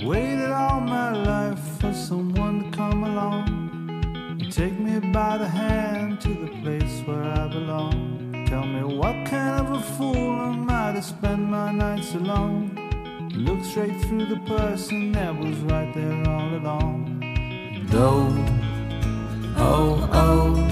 I waited all my life for someone to come along and take me by the hand to the place where I belong. Tell me what kind of a fool am I to spend my nights alone? Look straight through the person that was right there all along. Though, oh, oh,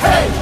Hey!